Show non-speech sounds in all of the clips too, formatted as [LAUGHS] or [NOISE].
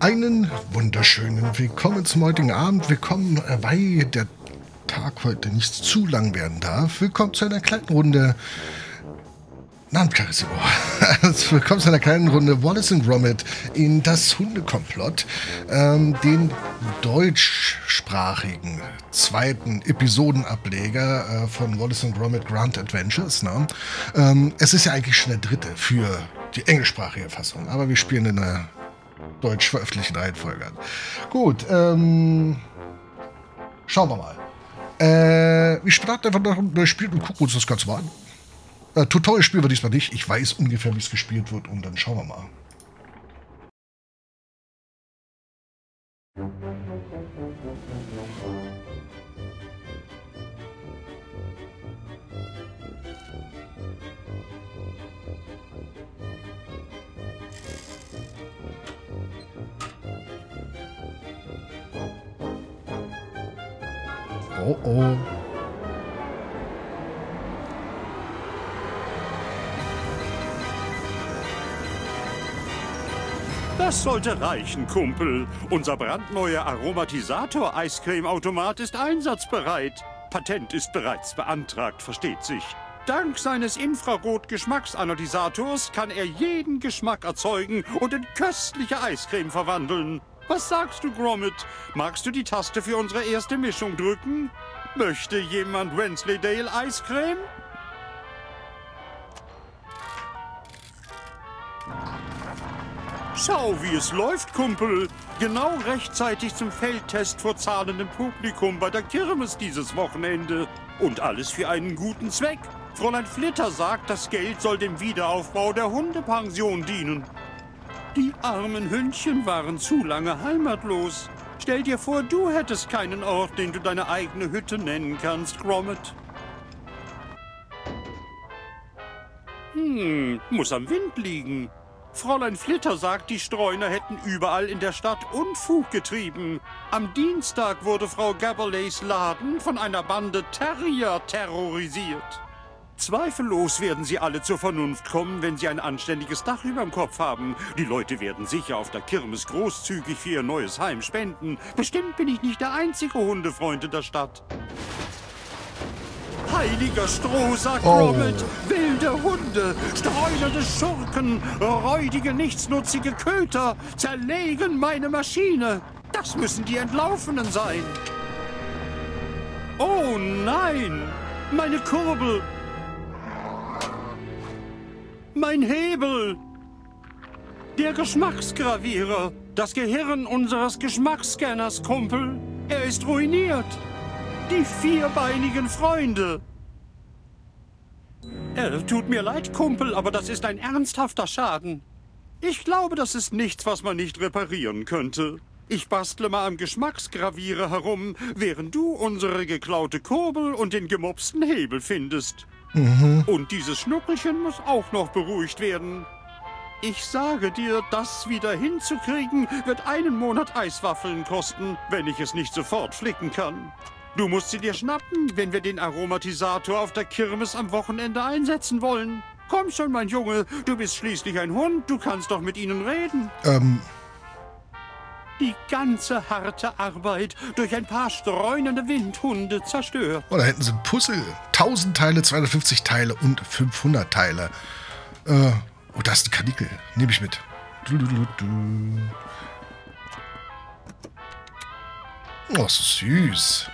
Einen wunderschönen Willkommen zum heutigen Abend. Willkommen, äh, weil der Tag heute nicht zu lang werden darf. Willkommen zu einer kleinen Runde. Nein, Carissimo. [LAUGHS] Willkommen zu einer kleinen Runde Wallace and Gromit in das Hundekomplott. Ähm, den deutschsprachigen zweiten Episodenableger äh, von Wallace and Gromit Grand Adventures. Ne? Ähm, es ist ja eigentlich schon der dritte für die englischsprachige Fassung, aber wir spielen in einer deutsch veröffentlichten Reihenfolge. Gut, ähm, schauen wir mal. Äh, wir starten einfach ein neues Spiel und gucken uns das Ganze mal an. Äh, Tutorial spielen wir diesmal nicht. Ich weiß ungefähr, wie es gespielt wird und dann schauen wir mal. Oh oh. Das sollte reichen, Kumpel. Unser brandneuer Aromatisator-Eiscreme-Automat ist einsatzbereit. Patent ist bereits beantragt, versteht sich. Dank seines Infrarot-Geschmacksanalysators kann er jeden Geschmack erzeugen und in köstliche Eiscreme verwandeln. Was sagst du, Gromit? Magst du die Taste für unsere erste Mischung drücken? Möchte jemand Wensleydale Eiscreme? Schau, wie es läuft, Kumpel. Genau rechtzeitig zum Feldtest vor zahlendem Publikum bei der Kirmes dieses Wochenende. Und alles für einen guten Zweck. Fräulein Flitter sagt, das Geld soll dem Wiederaufbau der Hundepension dienen. Die armen Hündchen waren zu lange heimatlos. Stell dir vor, du hättest keinen Ort, den du deine eigene Hütte nennen kannst, Gromit. Hm, muss am Wind liegen. Fräulein Flitter sagt, die Streuner hätten überall in der Stadt Unfug getrieben. Am Dienstag wurde Frau Gabberleys Laden von einer Bande Terrier terrorisiert. Zweifellos werden sie alle zur Vernunft kommen, wenn sie ein anständiges Dach überm Kopf haben. Die Leute werden sicher auf der Kirmes großzügig für ihr neues Heim spenden. Bestimmt bin ich nicht der einzige Hundefreund in der Stadt. Heiliger Strohsack, Oh. Wilde Hunde, streunende Schurken, räudige, nichtsnutzige Köter zerlegen meine Maschine. Das müssen die Entlaufenen sein. Oh nein! Meine Kurbel! Mein Hebel! Der Geschmacksgravierer! Das Gehirn unseres Geschmacksscanners, Kumpel! Er ist ruiniert! Die vierbeinigen Freunde! Äh, tut mir leid, Kumpel, aber das ist ein ernsthafter Schaden. Ich glaube, das ist nichts, was man nicht reparieren könnte. Ich bastle mal am Geschmacksgravierer herum, während du unsere geklaute Kurbel und den gemopsten Hebel findest. Und dieses Schnuckelchen muss auch noch beruhigt werden. Ich sage dir, das wieder hinzukriegen, wird einen Monat Eiswaffeln kosten, wenn ich es nicht sofort flicken kann. Du musst sie dir schnappen, wenn wir den Aromatisator auf der Kirmes am Wochenende einsetzen wollen. Komm schon, mein Junge, du bist schließlich ein Hund, du kannst doch mit ihnen reden. Ähm, Die ganze harte Arbeit durch ein paar streunende Windhunde zerstört. oh, da hinten sind Puzzle. 1000 Teile, 250 Teile und 500 Teile. Äh, oh, da ist ein Kanickel. Nehme ich mit. Du, du, du, du. Oh, ist süß.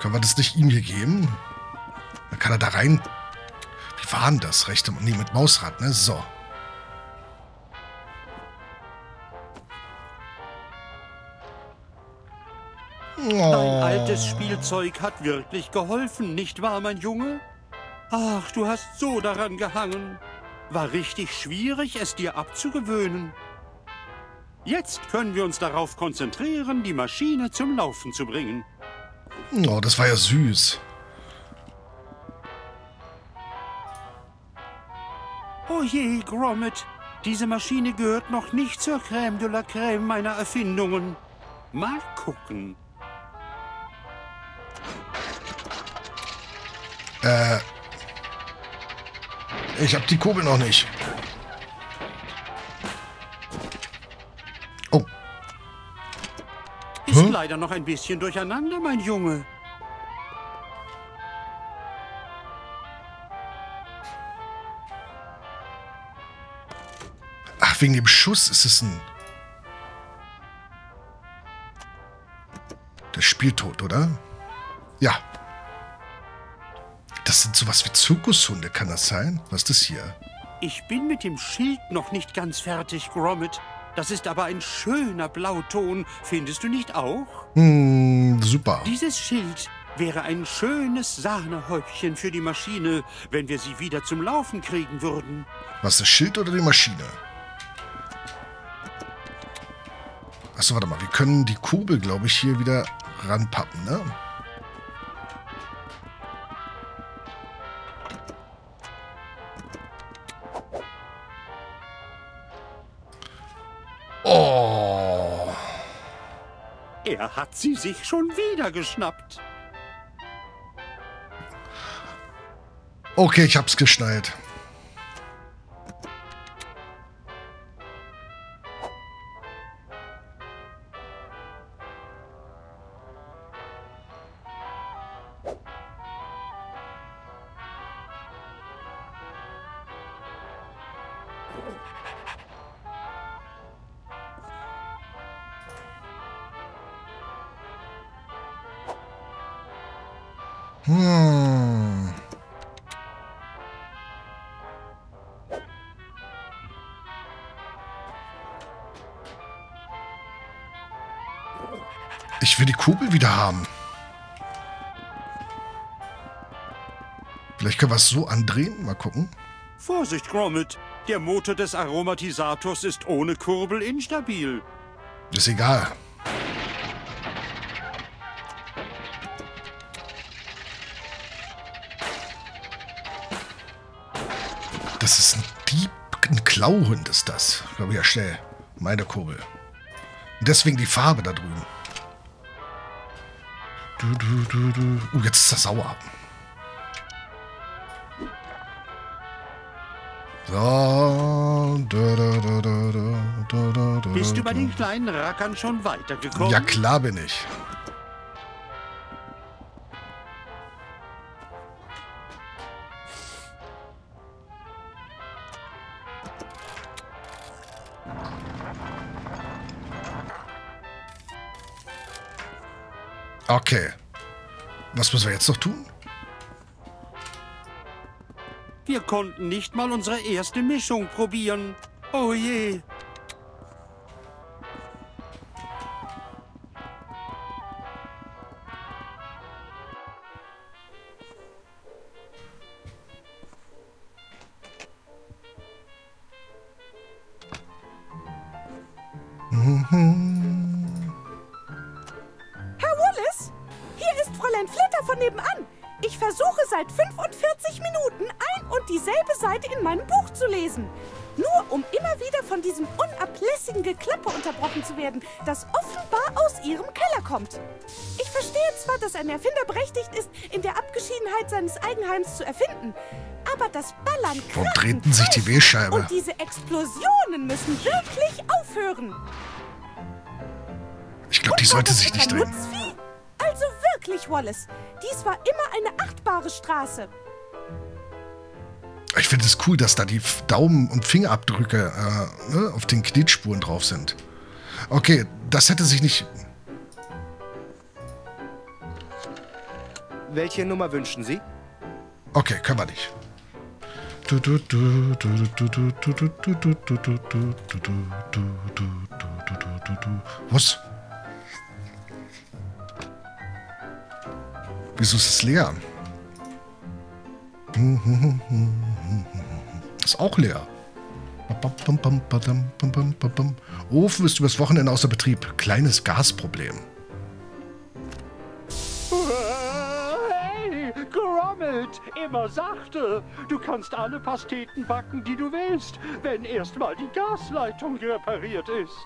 Können wir das nicht ihm hier geben? Dann kann er da rein. Wie war denn das? Rechte, nee, mit Mausrad, ne? So. Dein Oh. altes Spielzeug hat wirklich geholfen, nicht wahr, mein Junge? Ach, du hast so daran gehangen. War richtig schwierig, es dir abzugewöhnen. Jetzt können wir uns darauf konzentrieren, die Maschine zum Laufen zu bringen. Oh, das war ja süß. Oh je, Gromit, diese Maschine gehört noch nicht zur Crème de la Crème meiner Erfindungen. Mal gucken. Äh. Ich hab die Kurbel noch nicht. Leider noch ein bisschen durcheinander, mein Junge. Ach, wegen dem Schuss ist es ein. Das Spiel tot, oder? Ja. Das sind sowas wie Zirkushunde, kann das sein? Was ist das hier? Ich bin mit dem Schild noch nicht ganz fertig, Gromit. Das ist aber ein schöner Blauton, findest du nicht auch? Hm, super. Dieses Schild wäre ein schönes Sahnehäubchen für die Maschine, wenn wir sie wieder zum Laufen kriegen würden. Was, das Schild oder die Maschine? Achso, warte mal. Wir können die Kurbel, glaube ich, hier wieder ranpappen, ne? Oh. Er hat sie sich schon wieder geschnappt. Okay, ich hab's geschnallt. Kugel wieder haben. Vielleicht können wir es so andrehen. Mal gucken. Vorsicht, Gromit. Der Motor des Aromatisators ist ohne Kurbel instabil. Ist egal. Das ist ein Dieb, ein Klauhund ist das. Glaube ich ja schnell. Meine Kurbel. Und deswegen die Farbe da drüben. Uh, jetzt ist er sauer. So. Bist du bei den kleinen Rackern schon weitergekommen? Ja, klar bin ich. Okay. Was müssen wir jetzt noch tun? Wir konnten nicht mal unsere erste Mischung probieren. Oh je. Aber das Ballern, Warum Krachen, drehten sich die Wählscheibe? Und diese Explosionen müssen wirklich aufhören. Ich glaube, die sollte sich nicht drehen. Nutzvieh? Also wirklich, Wallace. Dies war immer eine achtbare Straße. Ich finde es cool, dass da die Daumen- und Fingerabdrücke äh, ne, auf den Knietspuren drauf sind. Okay, das hätte sich nicht. Welche Nummer wünschen Sie? Okay, können wir nicht. Was? Wieso ist es leer? Ist auch leer. Ofen ist übers Wochenende außer Betrieb. Kleines Gasproblem. Gromit, immer sachte. Du kannst alle Pasteten backen, die du willst, wenn erstmal die Gasleitung repariert ist.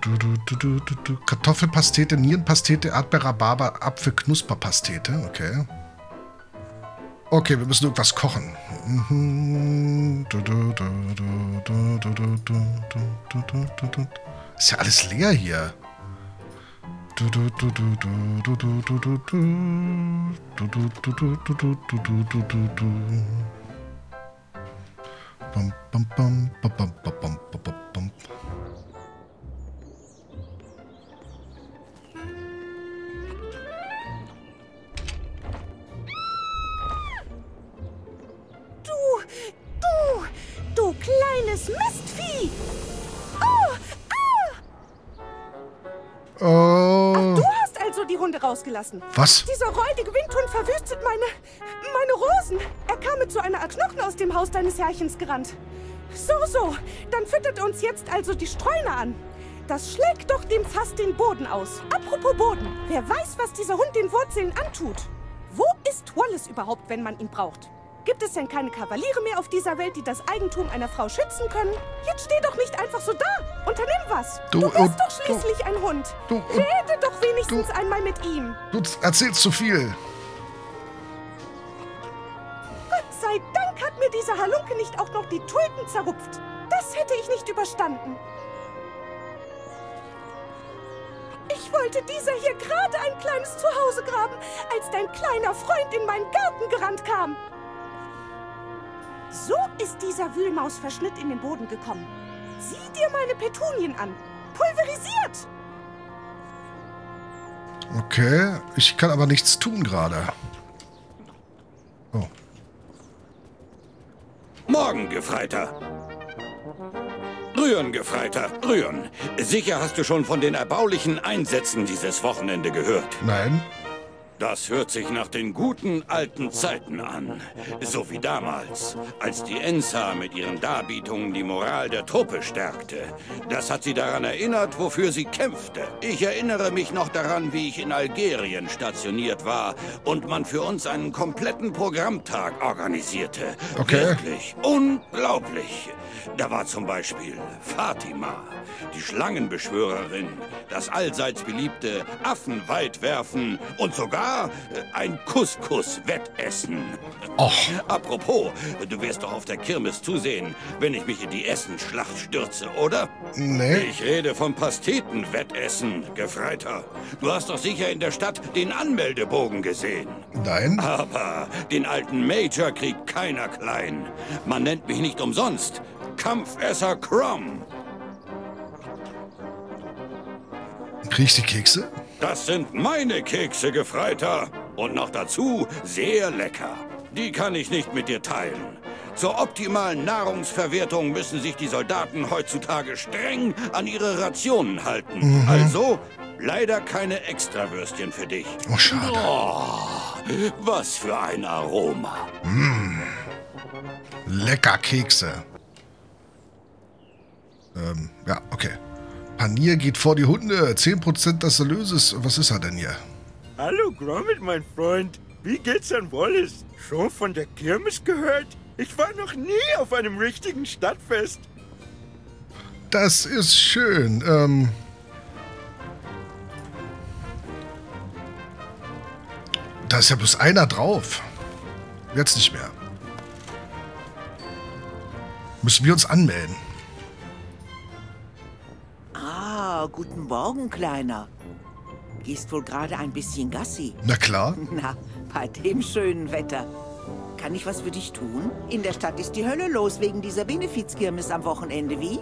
Du, du, du, du, du, du. Kartoffelpastete, Nierenpastete, Erdbeer-Rhabarber, Apfel-Knusperpastete. Okay. Okay, wir müssen irgendwas kochen. Ist ja alles leer hier. Bum, bum, bum. Du, du, du kleines Mistvieh! Oh, ah! Oh, Du hast also die Hunde rausgelassen. was? Dieser räudige Windhund verwüstet meine, meine Rosen. Er kam mit so einer Art Knochen aus dem Haus deines Herrchens gerannt. So, so, dann füttert uns jetzt also die Streuner an. Das schlägt doch dem fast den Boden aus. Apropos Boden, wer weiß, was dieser Hund den Wurzeln antut? Wo ist Wallace überhaupt, wenn man ihn braucht? Gibt es denn keine Kavaliere mehr auf dieser Welt, die das Eigentum einer Frau schützen können? Jetzt steh doch nicht einfach so da. Unternimm was. Du, Du, bist und- doch schließlich ein Hund. du, und- Rede doch wenigstens einmal mit ihm. Du erzählst zu viel. Gott sei Dank hat mir dieser Halunke nicht auch noch die Tulpen zerrupft. Das hätte ich nicht überstanden. Ich wollte dieser hier gerade ein kleines Zuhause graben, als dein kleiner Freund in meinen Garten gerannt kam. So ist dieser Wühlmausverschnitt in den Boden gekommen. Sieh dir meine Petunien an. Pulverisiert. Okay, ich kann aber nichts tun gerade. Oh. Morgen, Gefreiter. Rühren, Gefreiter, rühren. Sicher hast du schon von den erbaulichen Einsätzen dieses Wochenende gehört. Nein. Das hört sich nach den guten alten Zeiten an. So wie damals, als die Ensa mit ihren Darbietungen die Moral der Truppe stärkte. Das hat sie daran erinnert, wofür sie kämpfte. Ich erinnere mich noch daran, wie ich in Algerien stationiert war und man für uns einen kompletten Programmtag organisierte. Okay. Wirklich unglaublich. Da war zum Beispiel Fatima, die Schlangenbeschwörerin, das allseits beliebte Affenweitwerfen und sogar äh, ein Couscous-Wettessen. Apropos, du wirst doch auf der Kirmes zusehen, wenn ich mich in die Essensschlacht stürze, oder? nee. Ich rede vom Pastetenwettessen, Gefreiter. Du hast doch sicher in der Stadt den Anmeldebogen gesehen. Nein. Aber den alten Major kriegt keiner klein. Man nennt mich nicht umsonst Kampfesser Crumb. Krieg ich die Kekse? Das sind meine Kekse, Gefreiter. Und noch dazu sehr lecker. Die kann ich nicht mit dir teilen. Zur optimalen Nahrungsverwertung müssen sich die Soldaten heutzutage streng an ihre Rationen halten. Also leider keine Extrawürstchen für dich. Oh, schade. Was für ein Aroma. Lecker Kekse. Ähm, ja, okay. Panier geht vor die Hunde. 10% des Erlöses. Was ist er denn hier? Hallo Gromit, mein Freund. Wie geht's an Wallace? Schon von der Kirmes gehört? Ich war noch nie auf einem richtigen Stadtfest. Das ist schön. Ähm. Da ist ja bloß einer drauf. Jetzt nicht mehr. Müssen wir uns anmelden? Guten Morgen, Kleiner. Gehst wohl gerade ein bisschen Gassi. Na klar. [LAUGHS] Na, bei dem schönen Wetter. Kann ich was für dich tun? In der Stadt ist die Hölle los wegen dieser Benefizkirmes am Wochenende, wie?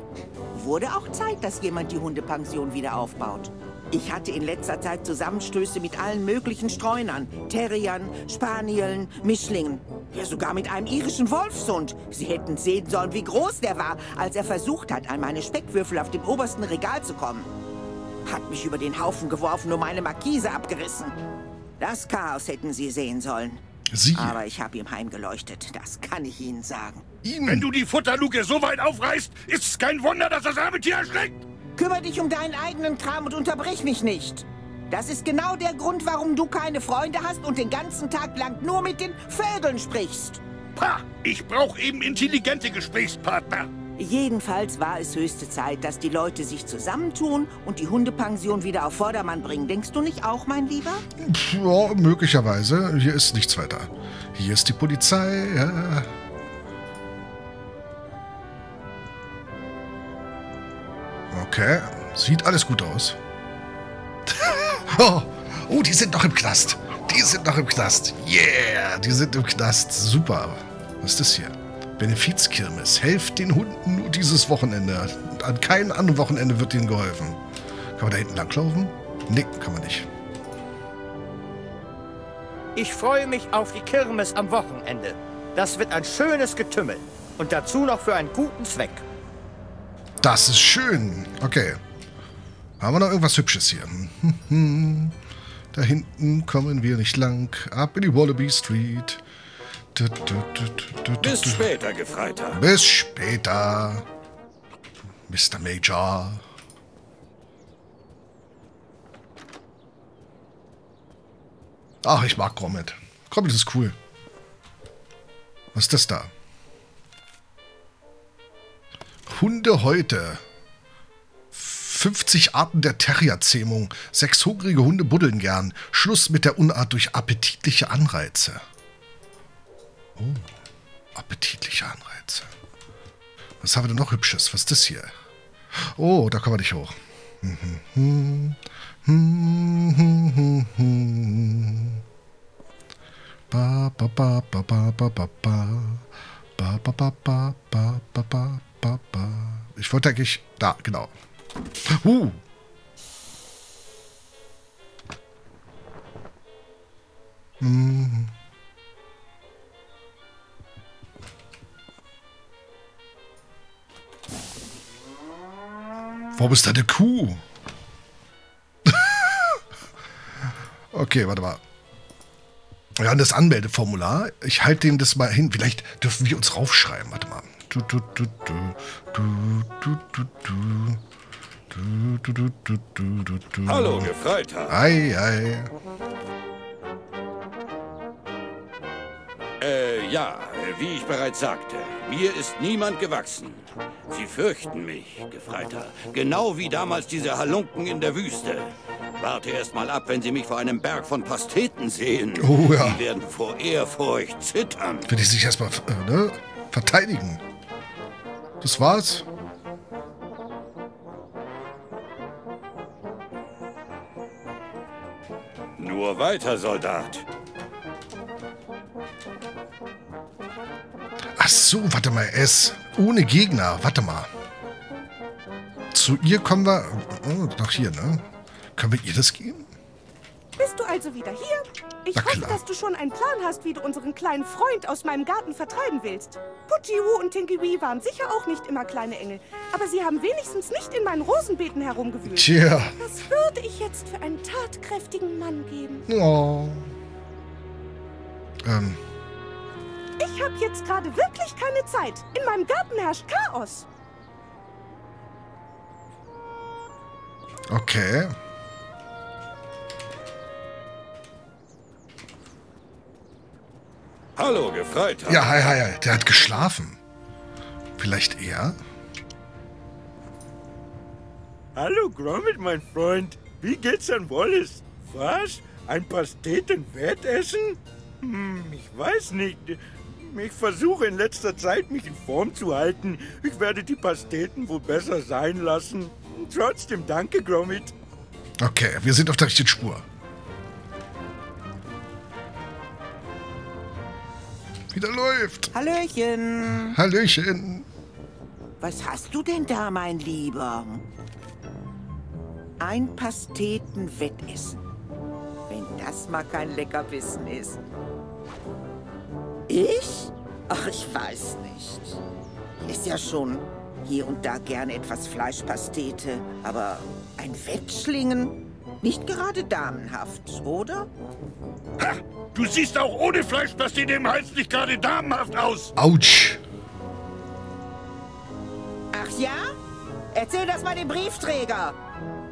Wurde auch Zeit, dass jemand die Hundepension wieder aufbaut. Ich hatte in letzter Zeit Zusammenstöße mit allen möglichen Streunern. Terriern, Spanieln, Mischlingen. Ja, sogar mit einem irischen Wolfshund. Sie hätten sehen sollen, wie groß der war, als er versucht hat, an meine Speckwürfel auf dem obersten Regal zu kommen. Hat mich über den Haufen geworfen und meine Markise abgerissen. Das Chaos hätten Sie sehen sollen. Sie. Aber ich habe ihm heimgeleuchtet, das kann ich Ihnen sagen. Ihn. Wenn du die Futterluke so weit aufreißt, ist es kein Wunder, dass das arme Tier erschreckt. Kümmer dich um deinen eigenen Kram und unterbrich mich nicht. Das ist genau der Grund, warum du keine Freunde hast und den ganzen Tag lang nur mit den Vögeln sprichst. Pah, ich brauche eben intelligente Gesprächspartner. Jedenfalls war es höchste Zeit, dass die Leute sich zusammentun und die Hundepension wieder auf Vordermann bringen. Denkst du nicht auch, mein Lieber? Ja, möglicherweise. Hier ist nichts weiter. Hier ist die Polizei. Ja. Okay, sieht alles gut aus. Oh, oh, die sind noch im Knast. Die sind noch im Knast. Yeah, die sind im Knast. Super. Was ist das hier? Benefizkirmes. Helft den Hunden nur dieses Wochenende. An keinem anderen Wochenende wird ihnen geholfen. Kann man da hinten langlaufen? Nee, kann man nicht. Ich freue mich auf die Kirmes am Wochenende. Das wird ein schönes Getümmel. Und dazu noch für einen guten Zweck. Das ist schön. Okay. Haben wir noch irgendwas Hübsches hier? [LAUGHS] Da hinten kommen wir nicht lang. Ab in die Wallaby Street. Bis später, Gefreiter. Bis später. Mr. Major. Ach, ich mag Grommet. Grommet ist cool. Was ist das da? Hunde heute. 50 Arten der Terrierzähmung. Sechs hungrige Hunde buddeln gern. Schluss mit der Unart durch appetitliche Anreize. Oh, appetitliche Anreize. Was haben wir denn noch Hübsches? Was ist das hier? Oh, da kommen wir nicht hoch. Ich wollte eigentlich... Da, genau. Uh. Hm. Warum ist da eine Kuh? [LAUGHS] okay, warte mal. Ja, und das Anmeldeformular. Ich halte dem das mal hin. Vielleicht dürfen wir uns raufschreiben. Warte mal. Du, du, du, du, du, du, du, du. Du, du, du. Hallo, Gefreiter. Ei, ei. Äh, ja, wie ich bereits sagte, mir ist niemand gewachsen. Sie fürchten mich, Gefreiter. Genau wie damals diese Halunken in der Wüste. Warte erst mal ab, wenn Sie mich vor einem Berg von Pasteten sehen. Oh ja. Die werden vor Ehrfurcht zittern. Will ich sich erstmal äh, ne, verteidigen. Das war's. Nur weiter, Soldat. Ach so, warte mal. Ist ohne Gegner. Warte mal. Zu ihr kommen wir. Oh, nach hier, ne? Können wir ihr das geben? Bist du also wieder hier? Ich hoffe, dass du schon einen Plan hast, wie du unseren kleinen Freund aus meinem Garten vertreiben willst. Putjiwu und Tinkiwi waren sicher auch nicht immer kleine Engel, aber sie haben wenigstens nicht in meinen Rosenbeeten herumgewühlt. Tja. Was würde ich jetzt für einen tatkräftigen Mann geben? Oh. Ähm, Ich habe jetzt gerade wirklich keine Zeit. In meinem Garten herrscht Chaos. okay. Hallo, Gefreiter. Ja, hi, hi, hi. Der hat geschlafen. Vielleicht er? Hallo Gromit, mein Freund. Wie geht's an Wallace? Was? Ein Pasteten-Wettessen? Hm, ich weiß nicht. Ich versuche in letzter Zeit, mich in Form zu halten. Ich werde die Pasteten wohl besser sein lassen. Trotzdem danke, Gromit. Okay, wir sind auf der richtigen Spur. Wieder läuft. Hallöchen. Hallöchen. Was hast du denn da, mein Lieber? Ein Pasteten-Wettessen. Wenn das mal kein Leckerbissen ist. Ich? Ach, ich weiß nicht. Ist ja schon hier und da gern etwas Fleischpastete, aber ein Wettschlingen? Nicht gerade damenhaft, oder? Ha, du siehst auch ohne Fleischpastete im Hals nicht gerade damenhaft aus. Autsch. Ach ja? Erzähl das mal dem Briefträger.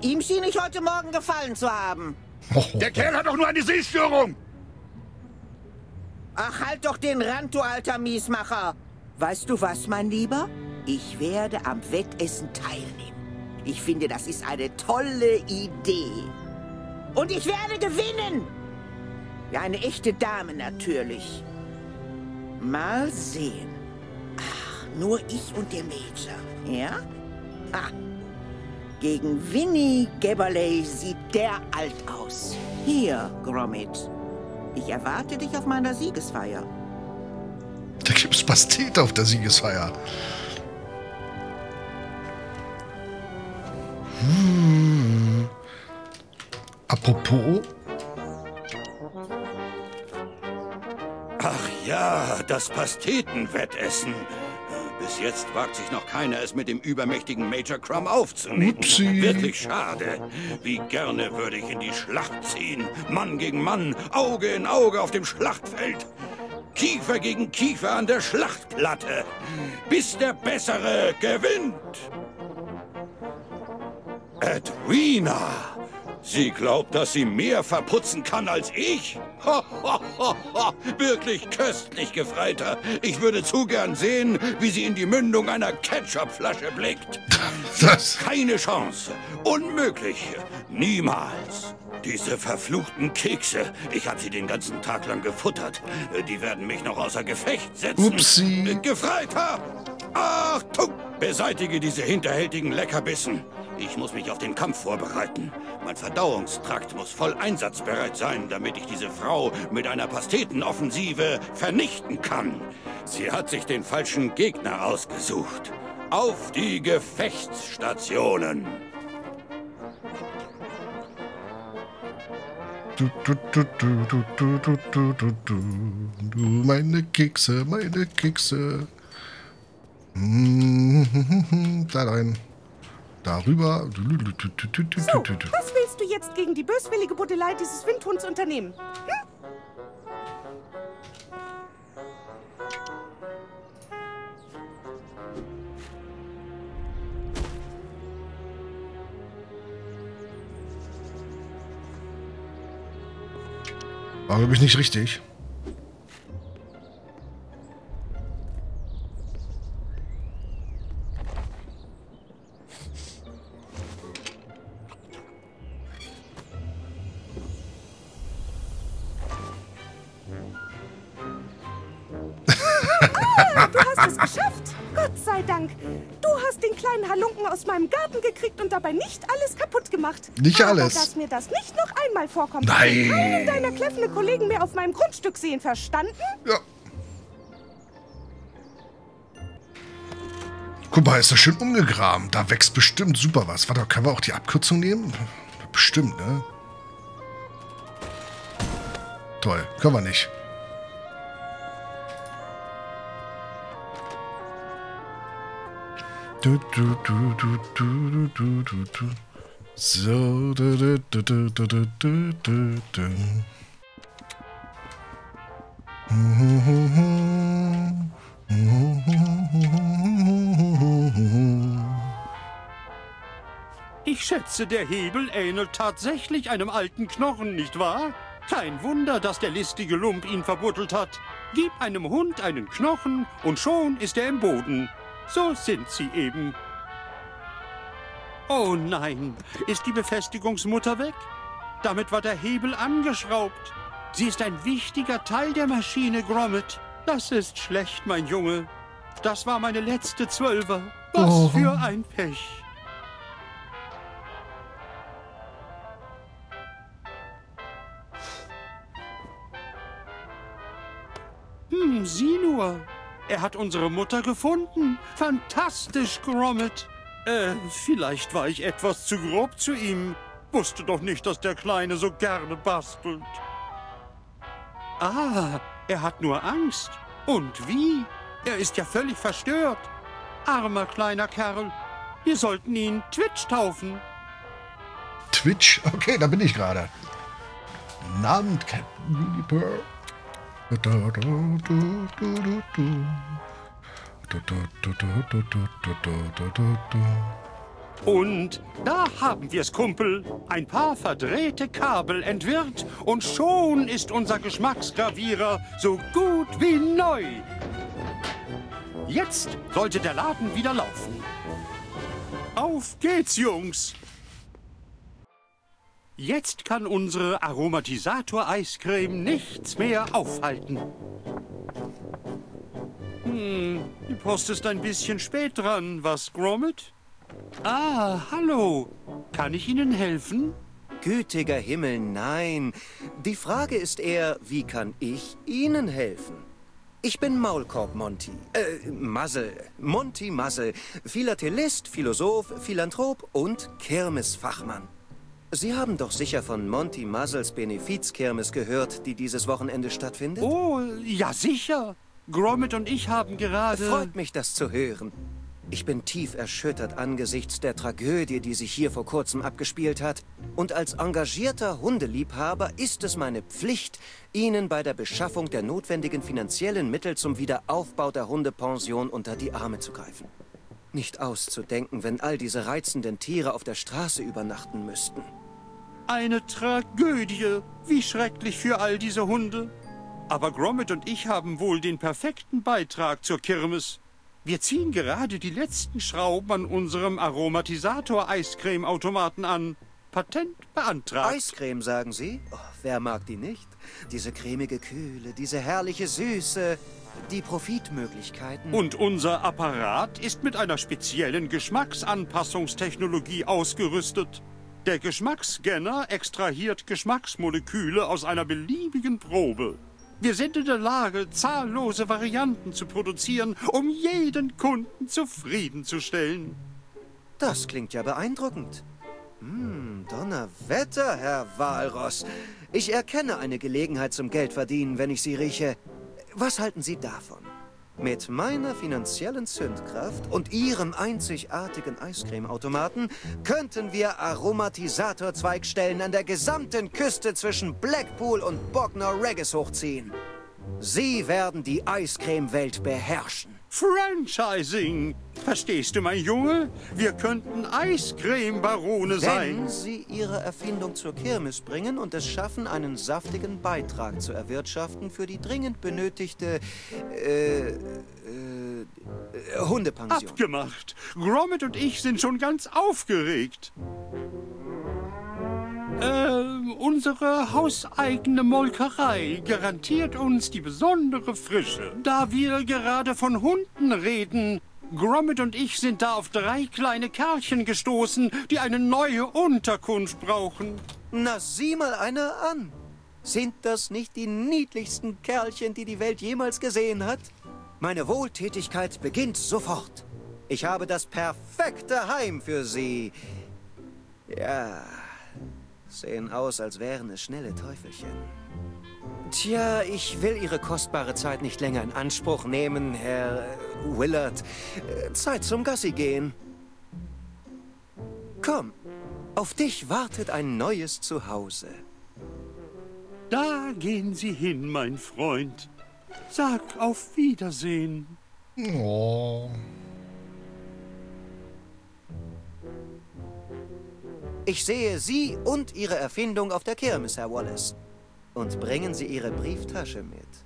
Ihm schien ich heute Morgen gefallen zu haben. Der Kerl hat doch nur eine Sehstörung. Ach, halt doch den Rand, du alter Miesmacher. Weißt du was, mein Lieber? Ich werde am Wettessen teilnehmen. Ich finde, das ist eine tolle Idee. Und ich werde gewinnen. Ja, eine echte Dame natürlich. Mal sehen. Ach, nur ich und der Major, ja? Ha. Gegen Winnie Gabberley sieht der alt aus. Hier, Gromit. Ich erwarte dich auf meiner Siegesfeier. Da gibt's Pastete auf der Siegesfeier. Hm. Apropos, Ach ja, das Pastetenwettessen. Bis jetzt wagt sich noch keiner, es mit dem übermächtigen Major Crumb aufzunehmen. Upsi. Wirklich schade. Wie gerne würde ich in die Schlacht ziehen. Mann gegen Mann, Auge in Auge auf dem Schlachtfeld. Kiefer gegen Kiefer an der Schlachtplatte. Bis der Bessere gewinnt. Edwina! Sie glaubt, dass sie mehr verputzen kann als ich? [LAUGHS] Ho, ho, ho, ho. Wirklich köstlich, Gefreiter. Ich würde zu gern sehen, wie sie in die Mündung einer Ketchupflasche blickt. [LAUGHS] das. Keine Chance. Unmöglich. Niemals. Diese verfluchten Kekse. Ich habe sie den ganzen Tag lang gefuttert. Die werden mich noch außer Gefecht setzen. Upsi. Gefreiter! Achtung! Beseitige diese hinterhältigen Leckerbissen. Ich muss mich auf den Kampf vorbereiten. Mein Verdauungstrakt muss voll einsatzbereit sein, damit ich diese Frau mit einer Pastetenoffensive vernichten kann. Sie hat sich den falschen Gegner ausgesucht. Auf die Gefechtsstationen. Du, du, du, du, du, du, du, du, du, du, du, meine Kekse, meine Kekse. [LAUGHS] Da rein. Darüber. So, was willst du jetzt gegen die böswillige Buddelei dieses Windhunds unternehmen? Hm? War, glaube ich, nicht richtig. Kleinen Halunken aus meinem Garten gekriegt und dabei nicht alles kaputt gemacht. Nicht Aber alles. dass mir das nicht noch einmal vorkommt. Nein. Keinen deiner kläffenden Kollegen mehr auf meinem Grundstück sehen, verstanden? Ja. Guck mal, ist das schön umgegraben. Da wächst bestimmt super was. Warte, können wir auch die Abkürzung nehmen? Bestimmt, ne? Toll, können wir nicht. Du, du, du, du, du, du, du, du. So, du, du, du, du, du, du, du, du, du. Ich schätze, der Hebel ähnelt tatsächlich einem alten Knochen, nicht wahr? Kein Wunder, dass der listige Lump ihn verbuddelt hat. Gib einem Hund einen Knochen und schon ist er im Boden. So sind sie eben. Oh nein, ist die Befestigungsmutter weg? Damit war der Hebel angeschraubt. Sie ist ein wichtiger Teil der Maschine, Gromit. Das ist schlecht, mein Junge. Das war meine letzte Zwölfer. Was Oh. für ein Pech. Hm, sieh nur. Er hat unsere Mutter gefunden. Fantastisch, Gromit. Äh, vielleicht war ich etwas zu grob zu ihm. Wusste doch nicht, dass der Kleine so gerne bastelt. Ah, er hat nur Angst. Und wie? Er ist ja völlig verstört. Armer kleiner Kerl. Wir sollten ihn Twitch taufen. Twitch? Okay, da bin ich gerade. Abend, Captain Pearl. Und da haben wir's, Kumpel. Ein paar verdrehte Kabel entwirrt und schon ist unser Geschmacksgravierer so gut wie neu. Jetzt sollte der Laden wieder laufen. Auf geht's, Jungs! Jetzt kann unsere Aromatisator-Eiscreme nichts mehr aufhalten. Hm, die Post ist ein bisschen spät dran, was, Gromit? Ah, hallo. Kann ich Ihnen helfen? Gütiger Himmel, nein. Die Frage ist eher, wie kann ich Ihnen helfen? Ich bin Maulkorb Monty. Äh, Muzzle. Monty Muzzle. Philatelist, Philosoph, Philanthrop und Kirmesfachmann. Sie haben doch sicher von Monty Muzzles Benefizkirmes gehört, die dieses Wochenende stattfindet? Oh, ja sicher. Gromit und ich haben gerade... Freut mich, das zu hören. Ich bin tief erschüttert angesichts der Tragödie, die sich hier vor kurzem abgespielt hat. Und als engagierter Hundeliebhaber ist es meine Pflicht, Ihnen bei der Beschaffung der notwendigen finanziellen Mittel zum Wiederaufbau der Hundepension unter die Arme zu greifen. Nicht auszudenken, wenn all diese reizenden Tiere auf der Straße übernachten müssten. Eine Tragödie. Wie schrecklich für all diese Hunde. Aber Gromit und ich haben wohl den perfekten Beitrag zur Kirmes. Wir ziehen gerade die letzten Schrauben an unserem Aromatisator-Eiscreme-Automaten an. Patent beantragt. Eiscreme, sagen Sie? Oh, wer mag die nicht? Diese cremige Kühle, diese herrliche Süße, die Profitmöglichkeiten. Und unser Apparat ist mit einer speziellen Geschmacksanpassungstechnologie ausgerüstet. Der Geschmacksscanner extrahiert Geschmacksmoleküle aus einer beliebigen Probe. Wir sind in der Lage, zahllose Varianten zu produzieren, um jeden Kunden zufriedenzustellen. Das klingt ja beeindruckend. Hm, Donnerwetter, Herr Walross. Ich erkenne eine Gelegenheit zum Geldverdienen, wenn ich Sie rieche. Was halten Sie davon? Mit meiner finanziellen Zündkraft und Ihrem einzigartigen Eiscremeautomaten könnten wir Aromatisatorzweigstellen an der gesamten Küste zwischen Blackpool und Bognor Regis hochziehen. Sie werden die Eiscreme-Welt beherrschen. Franchising. Verstehst du, mein Junge? Wir könnten Eiscreme-Barone sein. Wenn Sie Ihre Erfindung zur Kirmes bringen und es schaffen, einen saftigen Beitrag zu erwirtschaften für die dringend benötigte äh, äh, Hundepension. Abgemacht. Gromit und ich sind schon ganz aufgeregt. Äh, unsere hauseigene Molkerei garantiert uns die besondere Frische. Da wir gerade von Hunden reden, Gromit und ich sind da auf drei kleine Kerlchen gestoßen, die eine neue Unterkunft brauchen. Na, sieh mal einer an. Sind das nicht die niedlichsten Kerlchen, die die Welt jemals gesehen hat? Meine Wohltätigkeit beginnt sofort. Ich habe das perfekte Heim für Sie. Ja, sehen aus, als wären es schnelle Teufelchen. Tja, ich will Ihre kostbare Zeit nicht länger in Anspruch nehmen, Herr Willard. Äh, Zeit zum Gassi gehen. Komm, auf dich wartet ein neues Zuhause. Da gehen Sie hin, mein Freund. Sag auf Wiedersehen. Oh. Ich sehe Sie und Ihre Erfindung auf der Kirmes, Herr Wallace. Und bringen Sie Ihre Brieftasche mit.